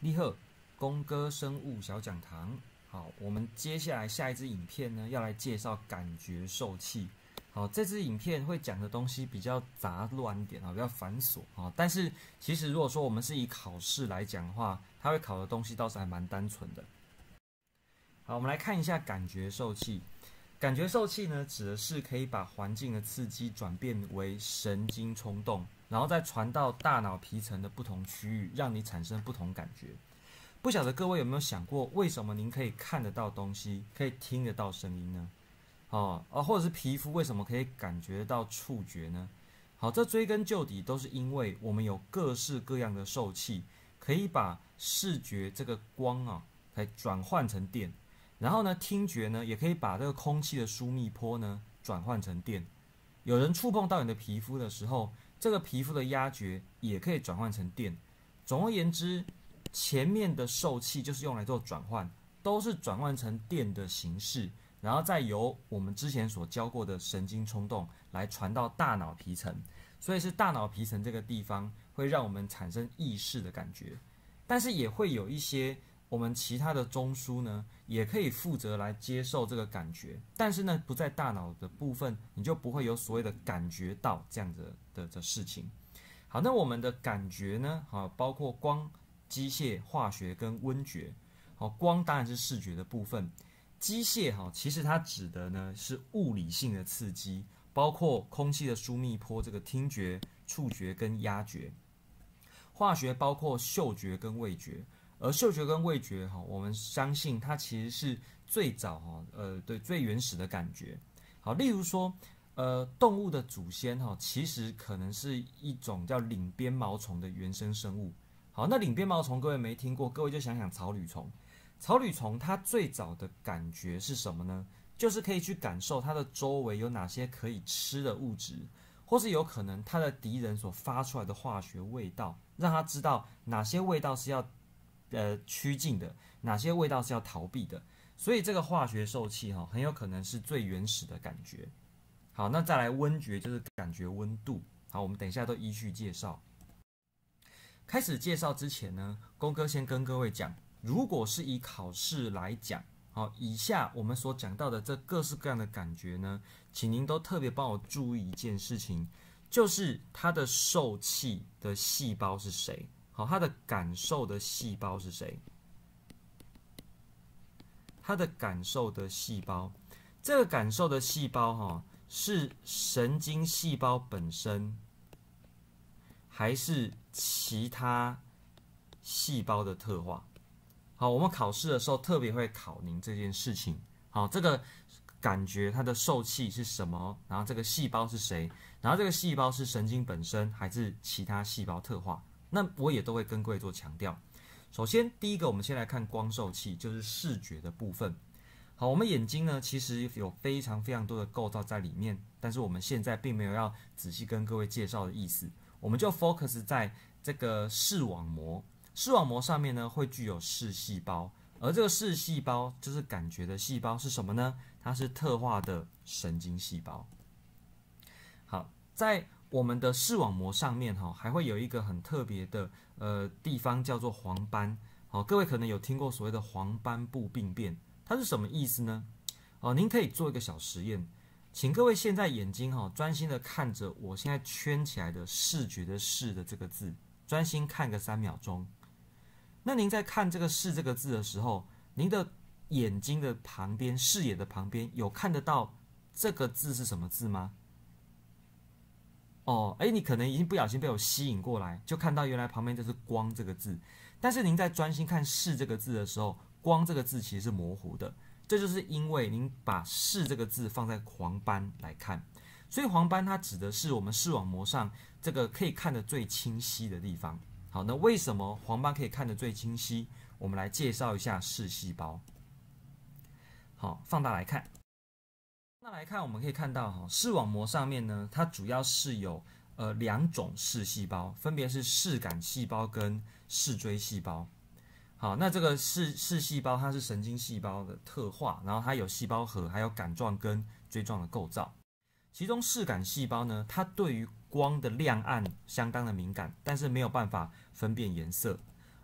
立贺公哥生物小讲堂。好，我们接下来下一支影片呢，要来介绍感觉受器。好，这支影片会讲的东西比较杂乱一点啊，比较繁琐啊。但是其实如果说我们是以考试来讲的话，它会考的东西倒是还蛮单纯的。好，我们来看一下感觉受器。感觉受器呢，指的是可以把环境的刺激转变为神经冲动，然后再传到大脑皮层的不同区域，让你产生不同感觉。不晓得各位有没有想过，为什么您可以看得到东西，可以听得到声音呢？哦，啊，或者是皮肤为什么可以感觉到触觉呢？好，这追根究底都是因为我们有各式各样的受器，可以把视觉这个光啊，来转换成电。然后呢，听觉呢也可以把这个空气的疏密波呢转换成电。有人触碰到你的皮肤的时候，这个皮肤的压觉也可以转换成电。总而言之，前面的受气就是用来做转换，都是转换成电的形式，然后再由我们之前所教过的神经冲动来传到大脑皮层。所以是大脑皮层这个地方会让我们产生意识的感觉，但是也会有一些。我们其他的中枢呢，也可以负责来接受这个感觉，但是呢，不在大脑的部分，你就不会有所谓的感觉到这样子的的事情。好，那我们的感觉呢，好，包括光、机械、化学跟温觉。好，光当然是视觉的部分，机械哈，其实它指的呢是物理性的刺激，包括空气的疏密波，这个听觉、触觉跟压觉。化学包括嗅觉跟味觉。而嗅觉跟味觉，哈，我们相信它其实是最早，哈，呃，对，最原始的感觉。好，例如说，呃，动物的祖先，哈，其实可能是一种叫领边毛虫的原生生物。好，那领边毛虫各位没听过，各位就想想草履虫。草履虫它最早的感觉是什么呢？就是可以去感受它的周围有哪些可以吃的物质，或是有可能它的敌人所发出来的化学味道，让它知道哪些味道是要。呃，趋近的哪些味道是要逃避的？所以这个化学受气哈，很有可能是最原始的感觉。好，那再来温觉就是感觉温度。好，我们等一下都依序介绍。开始介绍之前呢，公哥先跟各位讲，如果是以考试来讲，好，以下我们所讲到的这各式各样的感觉呢，请您都特别帮我注意一件事情，就是它的受气的细胞是谁。好，他的感受的细胞是谁？他的感受的细胞，这个感受的细胞哈，是神经细胞本身，还是其他细胞的特化？好，我们考试的时候特别会考您这件事情。好，这个感觉它的受气是什么？然后这个细胞是谁？然后这个细胞是神经本身，还是其他细胞特化？那我也都会跟各位做强调。首先，第一个，我们先来看光受器，就是视觉的部分。好，我们眼睛呢，其实有非常非常多的构造在里面，但是我们现在并没有要仔细跟各位介绍的意思，我们就 focus 在这个视网膜。视网膜上面呢，会具有视细胞，而这个视细胞就是感觉的细胞是什么呢？它是特化的神经细胞。好，在我们的视网膜上面哈，还会有一个很特别的呃地方，叫做黄斑。好，各位可能有听过所谓的黄斑部病变，它是什么意思呢？哦，您可以做一个小实验，请各位现在眼睛哈专心的看着我现在圈起来的视觉的“视”的这个字，专心看个三秒钟。那您在看这个“视”这个字的时候，您的眼睛的旁边、视野的旁边有看得到这个字是什么字吗？哦，哎，你可能已经不小心被我吸引过来，就看到原来旁边就是“光”这个字。但是您在专心看“视”这个字的时候，“光”这个字其实是模糊的。这就是因为您把“视”这个字放在黄斑来看，所以黄斑它指的是我们视网膜上这个可以看得最清晰的地方。好，那为什么黄斑可以看得最清晰？我们来介绍一下视细胞。好，放大来看。那来看，我们可以看到哈，视网膜上面呢，它主要是有呃两种视细胞，分别是视感细胞跟视锥细胞。好，那这个视视细胞它是神经细胞的特化，然后它有细胞核，还有杆状跟锥状的构造。其中视感细胞呢，它对于光的亮暗相当的敏感，但是没有办法分辨颜色。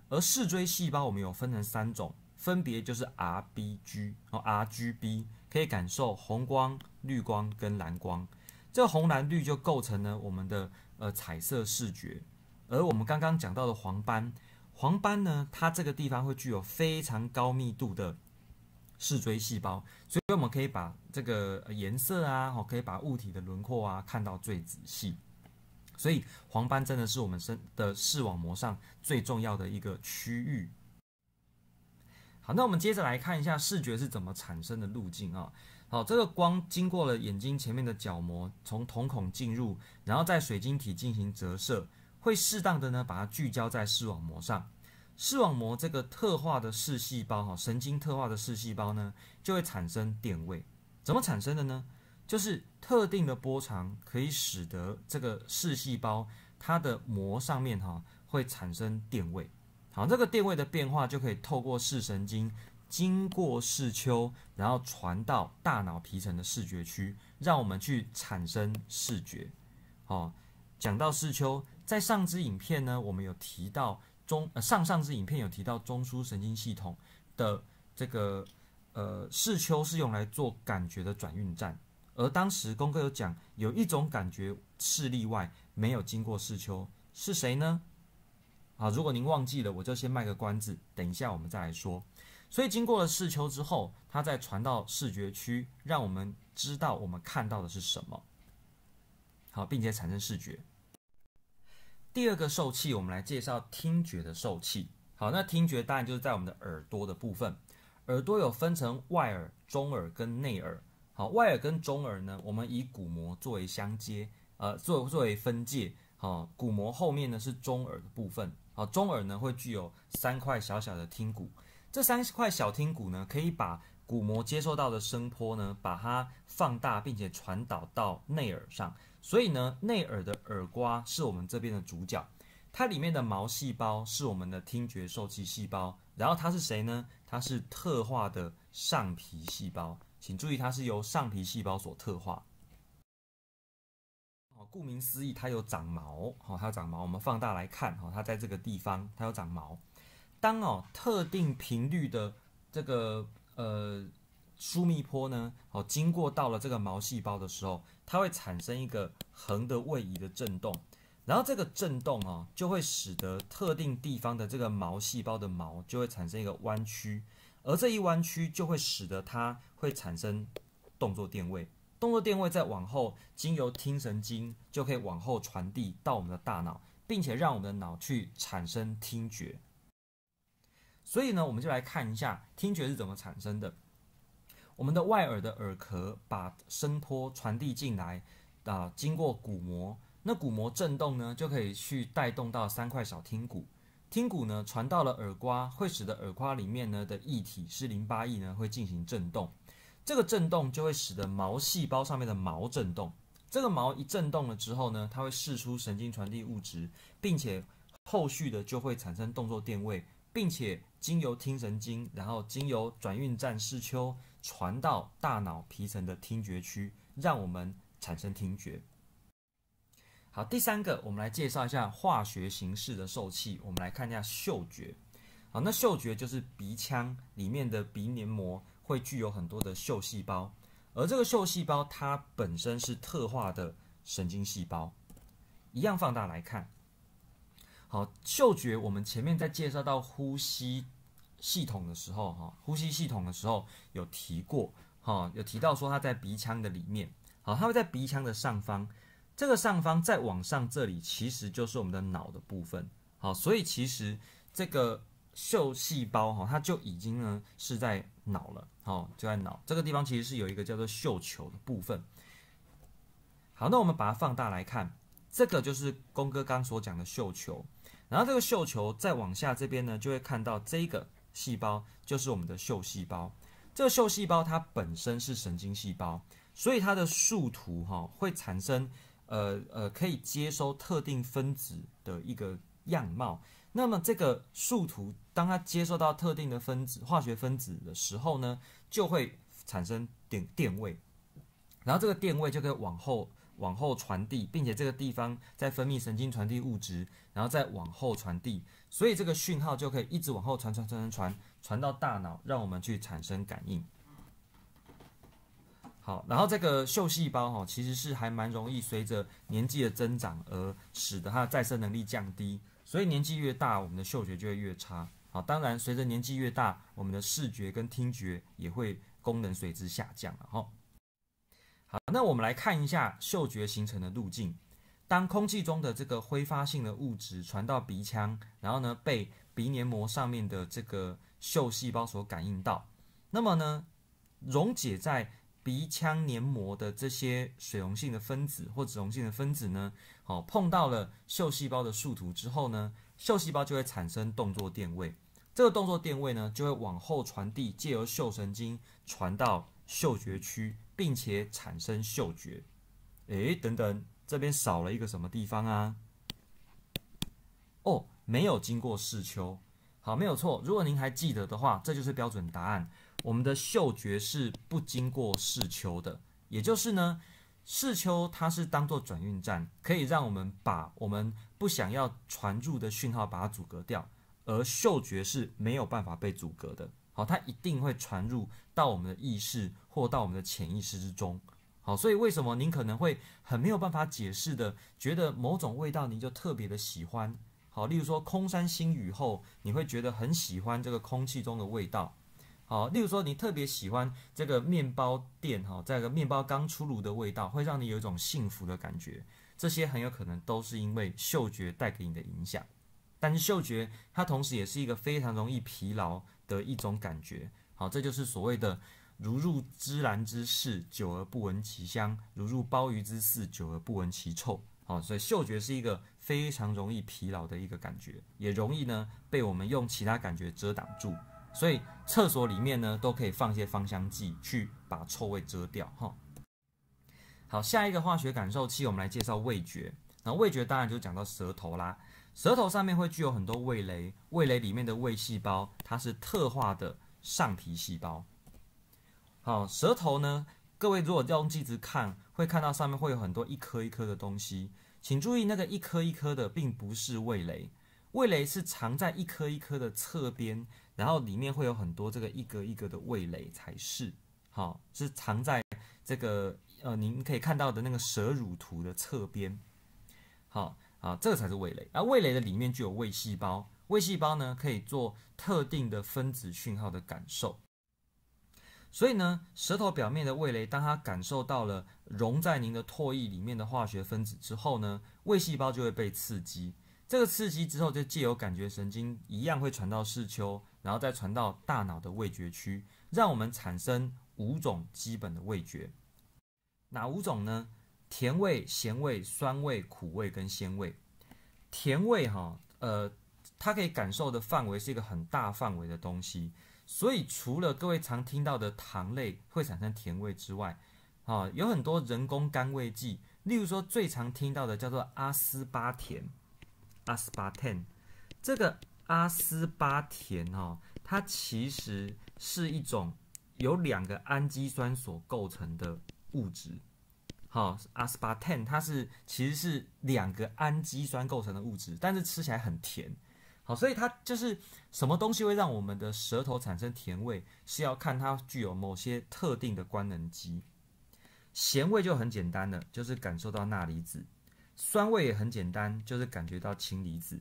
而视锥细胞我们有分成三种，分别就是 RBG 哦 RGB，可以感受红光、绿光跟蓝光。这红蓝绿就构成了我们的呃彩色视觉。而我们刚刚讲到的黄斑，黄斑呢，它这个地方会具有非常高密度的视锥细胞，所以我们可以把这个颜色啊，哦，可以把物体的轮廓啊看到最仔细。所以黄斑真的是我们身的视网膜上最重要的一个区域。好，那我们接着来看一下视觉是怎么产生的路径啊。好，这个光经过了眼睛前面的角膜，从瞳孔进入，然后在水晶体进行折射。会适当的呢，把它聚焦在视网膜上。视网膜这个特化的视细胞，哈，神经特化的视细胞呢，就会产生电位。怎么产生的呢？就是特定的波长可以使得这个视细胞它的膜上面哈会产生电位。好，这个电位的变化就可以透过视神经，经过视丘，然后传到大脑皮层的视觉区，让我们去产生视觉。好，讲到视丘。在上支影片呢，我们有提到中呃上上支影片有提到中枢神经系统的这个呃视丘是用来做感觉的转运站，而当时公哥有讲有一种感觉是例外，没有经过视丘，是谁呢？啊，如果您忘记了，我就先卖个关子，等一下我们再来说。所以经过了视丘之后，它再传到视觉区，让我们知道我们看到的是什么，好，并且产生视觉。第二个受器，我们来介绍听觉的受器。好，那听觉当然就是在我们的耳朵的部分。耳朵有分成外耳、中耳跟内耳。好，外耳跟中耳呢，我们以鼓膜作为相接，呃，作作为分界。好，鼓膜后面呢是中耳的部分。好，中耳呢会具有三块小小的听骨。这三块小听骨呢，可以把鼓膜接受到的声波呢，把它放大，并且传导到内耳上。所以呢，内耳的耳瓜是我们这边的主角，它里面的毛细胞是我们的听觉受器细胞。然后它是谁呢？它是特化的上皮细胞，请注意，它是由上皮细胞所特化。顾名思义，它有长毛。好，它有长毛，我们放大来看，好，它在这个地方，它有长毛。当哦特定频率的这个呃。疏密波呢，哦，经过到了这个毛细胞的时候，它会产生一个横的位移的震动，然后这个震动哦，就会使得特定地方的这个毛细胞的毛就会产生一个弯曲，而这一弯曲就会使得它会产生动作电位，动作电位再往后经由听神经就可以往后传递到我们的大脑，并且让我们的脑去产生听觉。所以呢，我们就来看一下听觉是怎么产生的。我们的外耳的耳壳把声波传递进来，啊，经过鼓膜，那鼓膜振动呢，就可以去带动到三块小听骨，听骨呢传到了耳瓜，会使得耳瓜里面呢的液体是淋巴液呢会进行震动，这个震动就会使得毛细胞上面的毛震动，这个毛一震动了之后呢，它会释出神经传递物质，并且后续的就会产生动作电位，并且经由听神经，然后经由转运站视丘。传到大脑皮层的听觉区，让我们产生听觉。好，第三个，我们来介绍一下化学形式的受器。我们来看一下嗅觉。好，那嗅觉就是鼻腔里面的鼻黏膜会具有很多的嗅细胞，而这个嗅细胞它本身是特化的神经细胞。一样放大来看。好，嗅觉我们前面在介绍到呼吸。系统的时候，哈，呼吸系统的时候有提过，哈，有提到说它在鼻腔的里面，好，它会在鼻腔的上方，这个上方再往上，这里其实就是我们的脑的部分，好，所以其实这个嗅细胞，哈，它就已经呢是在脑了，好，就在脑这个地方，其实是有一个叫做嗅球的部分。好，那我们把它放大来看，这个就是公哥刚所讲的嗅球，然后这个嗅球再往下这边呢，就会看到这个。细胞就是我们的嗅细胞，这个嗅细胞它本身是神经细胞，所以它的树突哈会产生呃呃可以接收特定分子的一个样貌。那么这个树突当它接受到特定的分子化学分子的时候呢，就会产生电电位，然后这个电位就可以往后往后传递，并且这个地方在分泌神经传递物质，然后再往后传递，所以这个讯号就可以一直往后传传传传传传到大脑，让我们去产生感应。好，然后这个嗅细胞哈，其实是还蛮容易随着年纪的增长而使得它的再生能力降低，所以年纪越大，我们的嗅觉就会越差。好，当然随着年纪越大，我们的视觉跟听觉也会功能随之下降了哈。好，那我们来看一下嗅觉形成的路径。当空气中的这个挥发性的物质传到鼻腔，然后呢被鼻黏膜上面的这个嗅细胞所感应到，那么呢溶解在鼻腔黏膜的这些水溶性的分子或脂溶性的分子呢，好碰到了嗅细胞的树突之后呢，嗅细胞就会产生动作电位。这个动作电位呢，就会往后传递，借由嗅神经传到嗅觉区，并且产生嗅觉。诶，等等，这边少了一个什么地方啊？哦，没有经过视丘。好，没有错。如果您还记得的话，这就是标准答案。我们的嗅觉是不经过视丘的，也就是呢，视丘它是当做转运站，可以让我们把我们不想要传入的讯号把它阻隔掉，而嗅觉是没有办法被阻隔的。好，它一定会传入到我们的意识或到我们的潜意识之中。好，所以为什么您可能会很没有办法解释的，觉得某种味道您就特别的喜欢？好，例如说空山新雨后，你会觉得很喜欢这个空气中的味道。好，例如说你特别喜欢这个面包店哈，这个面包刚出炉的味道，会让你有一种幸福的感觉。这些很有可能都是因为嗅觉带给你的影响。但是嗅觉它同时也是一个非常容易疲劳的一种感觉。好，这就是所谓的如入芝兰之室，久而不闻其香；如入鲍鱼之肆，久而不闻其臭。好，所以嗅觉是一个非常容易疲劳的一个感觉，也容易呢被我们用其他感觉遮挡住。所以厕所里面呢，都可以放一些芳香剂去把臭味遮掉哈。好，下一个化学感受器，我们来介绍味觉。那味觉当然就讲到舌头啦，舌头上面会具有很多味蕾，味蕾里面的味细胞，它是特化的上皮细胞。好，舌头呢，各位如果用镜子看，会看到上面会有很多一颗一颗的东西，请注意那个一颗一颗的，并不是味蕾，味蕾是藏在一颗一颗的侧边。然后里面会有很多这个一格一格的味蕾才是，好，是藏在这个呃您可以看到的那个舌乳图的侧边，好，啊，这个才是味蕾。而味蕾的里面就有胃细胞，胃细胞呢可以做特定的分子讯号的感受。所以呢，舌头表面的味蕾，当它感受到了溶在您的唾液里面的化学分子之后呢，胃细胞就会被刺激。这个刺激之后，就借由感觉神经一样会传到视丘。然后再传到大脑的味觉区，让我们产生五种基本的味觉。哪五种呢？甜味、咸味、酸味、苦味跟鲜味。甜味哈，呃，它可以感受的范围是一个很大范围的东西。所以除了各位常听到的糖类会产生甜味之外，啊，有很多人工甘味剂，例如说最常听到的叫做阿斯巴甜，阿斯巴甜，这个。阿斯巴甜哦，它其实是一种由两个氨基酸所构成的物质。好，阿斯巴甜它是其实是两个氨基酸构成的物质，但是吃起来很甜。好，所以它就是什么东西会让我们的舌头产生甜味，是要看它具有某些特定的官能基。咸味就很简单了，就是感受到钠离子；酸味也很简单，就是感觉到氢离子。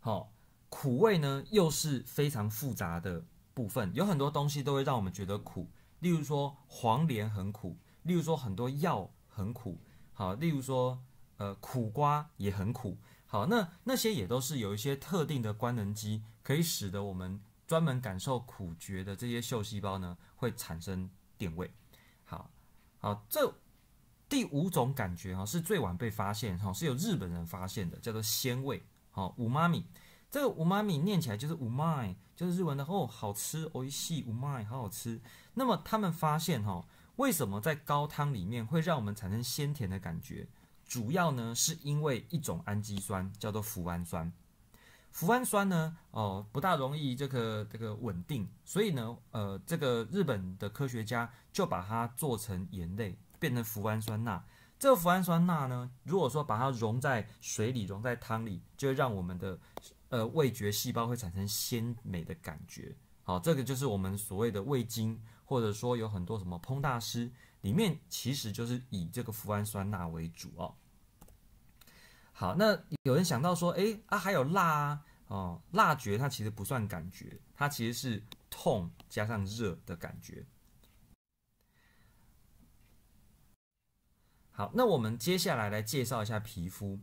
好，苦味呢又是非常复杂的部分，有很多东西都会让我们觉得苦，例如说黄连很苦，例如说很多药很苦，好，例如说呃苦瓜也很苦，好，那那些也都是有一些特定的官能基，可以使得我们专门感受苦觉的这些嗅细胞呢会产生电位。好，好，这第五种感觉哈是最晚被发现哈，是由日本人发现的，叫做鲜味。好，五妈咪，这个五妈咪念起来就是五麦，就是日文的哦，好吃，哦一细五麦，好好吃。那么他们发现哈，为什么在高汤里面会让我们产生鲜甜的感觉？主要呢是因为一种氨基酸叫做脯氨酸。脯氨酸呢，哦不大容易这个这个稳定，所以呢，呃，这个日本的科学家就把它做成盐类，变成脯氨酸钠。这个脯氨酸钠呢，如果说把它溶在水里、溶在汤里，就会让我们的呃味觉细胞会产生鲜美的感觉。好，这个就是我们所谓的味精，或者说有很多什么烹大师里面，其实就是以这个脯氨酸钠为主哦。好，那有人想到说，哎啊，还有辣啊，哦，辣觉它其实不算感觉，它其实是痛加上热的感觉。好，那我们接下来来介绍一下皮肤。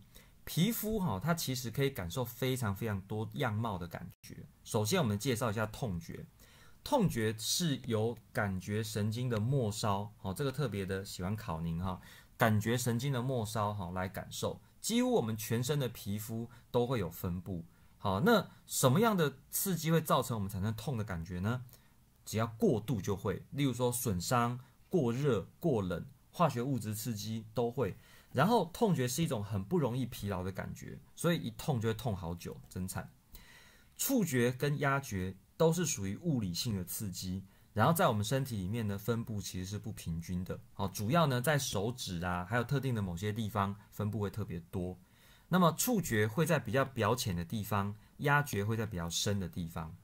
皮肤哈，它其实可以感受非常非常多样貌的感觉。首先，我们介绍一下痛觉。痛觉是由感觉神经的末梢，好，这个特别的喜欢考您哈，感觉神经的末梢哈来感受。几乎我们全身的皮肤都会有分布。好，那什么样的刺激会造成我们产生痛的感觉呢？只要过度就会，例如说损伤、过热、过冷、化学物质刺激都会。然后痛觉是一种很不容易疲劳的感觉，所以一痛就会痛好久，真惨。触觉跟压觉都是属于物理性的刺激，然后在我们身体里面呢分布其实是不平均的。好，主要呢在手指啊，还有特定的某些地方分布会特别多。那么触觉会在比较表浅的地方，压觉会在比较深的地方。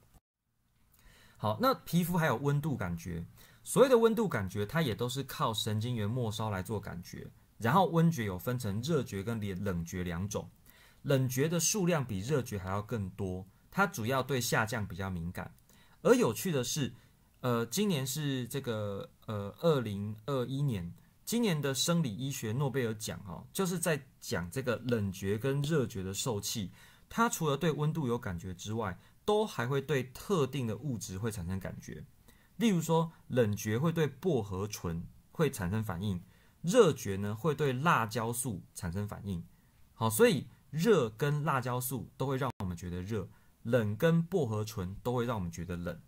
好，那皮肤还有温度感觉，所谓的温度感觉，它也都是靠神经元末梢来做感觉。然后温觉有分成热觉跟冷冷觉两种，冷觉的数量比热觉还要更多，它主要对下降比较敏感。而有趣的是，呃，今年是这个呃二零二一年，今年的生理医学诺贝尔奖哦，就是在讲这个冷觉跟热觉的受气，它除了对温度有感觉之外，都还会对特定的物质会产生感觉。例如说，冷觉会对薄荷醇会产生反应。热觉呢会对辣椒素产生反应，好，所以热跟辣椒素都会让我们觉得热，冷跟薄荷醇都会让我们觉得冷。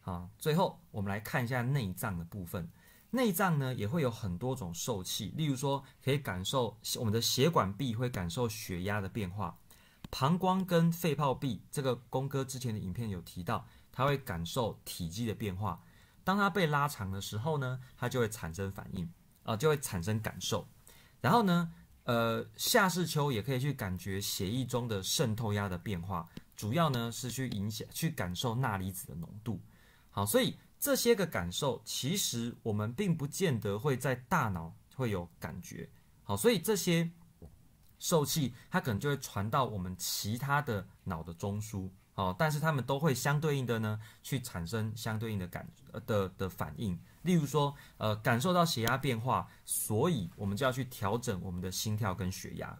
好，最后我们来看一下内脏的部分，内脏呢也会有很多种受气，例如说可以感受我们的血管壁会感受血压的变化，膀胱跟肺泡壁，这个公哥之前的影片有提到，它会感受体积的变化。当它被拉长的时候呢，它就会产生反应啊，就会产生感受。然后呢，呃，下视丘也可以去感觉血液中的渗透压的变化，主要呢是去影响、去感受钠离子的浓度。好，所以这些个感受，其实我们并不见得会在大脑会有感觉。好，所以这些受气，它可能就会传到我们其他的脑的中枢。哦，但是他们都会相对应的呢，去产生相对应的感呃的的反应。例如说，呃，感受到血压变化，所以我们就要去调整我们的心跳跟血压。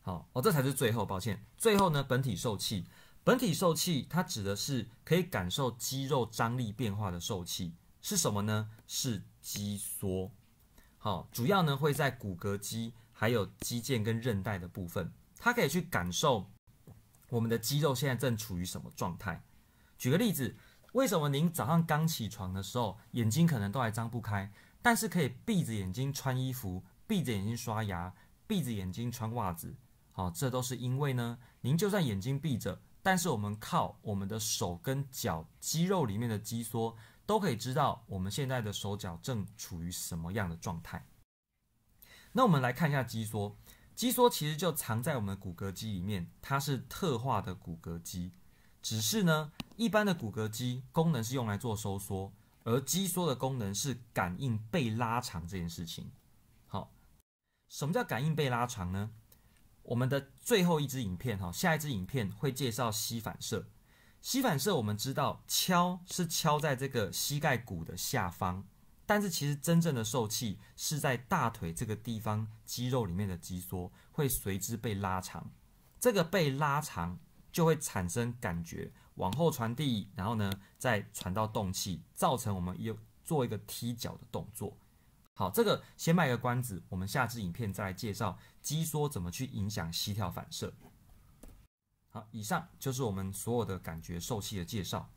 好，哦，这才是最后，抱歉，最后呢，本体受气，本体受气它指的是可以感受肌肉张力变化的受气，是什么呢？是肌缩。好，主要呢会在骨骼肌、还有肌腱跟韧带的部分，它可以去感受。我们的肌肉现在正处于什么状态？举个例子，为什么您早上刚起床的时候，眼睛可能都还张不开，但是可以闭着眼睛穿衣服，闭着眼睛刷牙，闭着眼睛穿袜子？好，这都是因为呢，您就算眼睛闭着，但是我们靠我们的手跟脚肌肉里面的肌缩，都可以知道我们现在的手脚正处于什么样的状态。那我们来看一下肌缩。肌缩其实就藏在我们骨骼肌里面，它是特化的骨骼肌。只是呢，一般的骨骼肌功能是用来做收缩，而肌缩的功能是感应被拉长这件事情。好，什么叫感应被拉长呢？我们的最后一支影片，哈，下一支影片会介绍膝反射。膝反射我们知道，敲是敲在这个膝盖骨的下方。但是其实真正的受气是在大腿这个地方肌肉里面的肌缩会随之被拉长，这个被拉长就会产生感觉，往后传递，然后呢再传到动气，造成我们又做一个踢脚的动作。好，这个先卖个关子，我们下支影片再来介绍肌缩怎么去影响膝跳反射。好，以上就是我们所有的感觉受气的介绍。